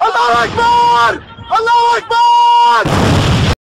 Allah Akbar! Allah Akbar!